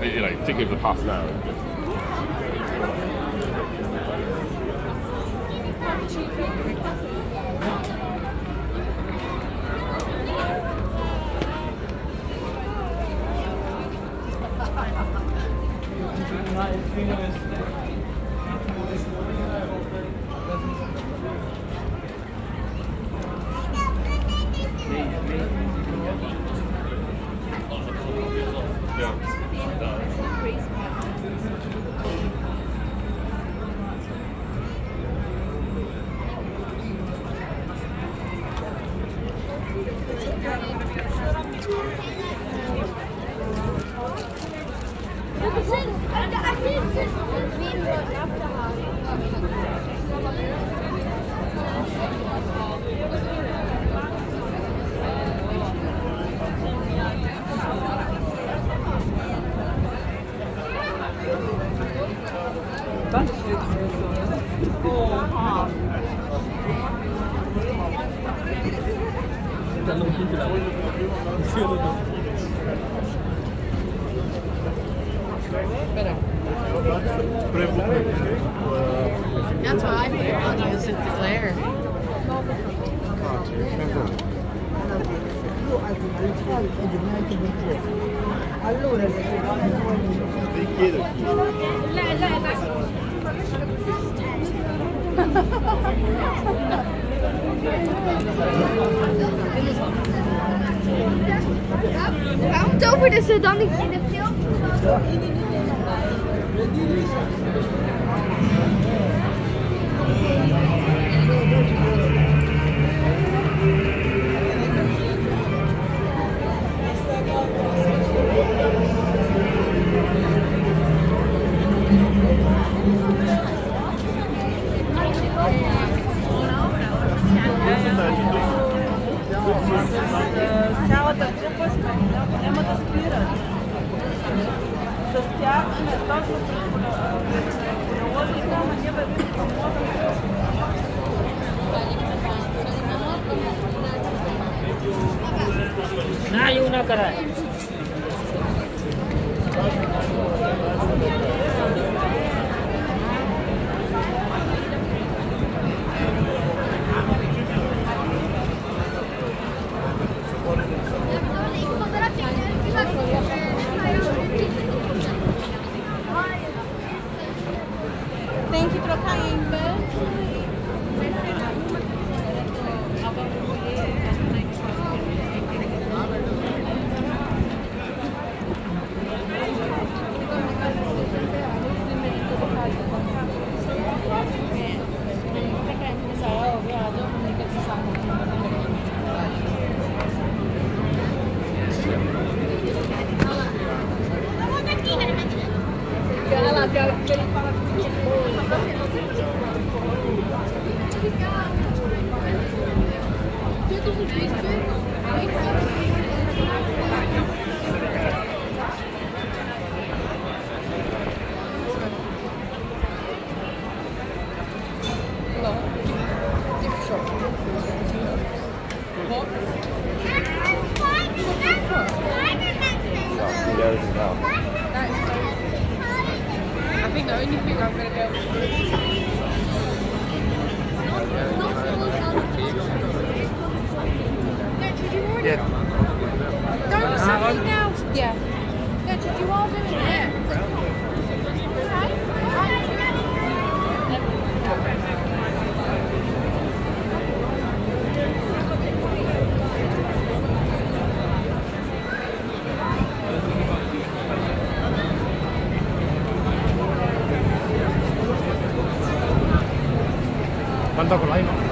You know, particularly for the past now. Now. That's why I put on you since declare. Waarom toverde ze dan in de film? с цялата група няма да спират. С тях сме е точно предположили, ама ние вървим към е. На, юна карай. Е. trocar em banco e I think the only thing I'm gonna be able to do Don't send me now. Yeah. Gertrude, you are doing it. Manda con la misma.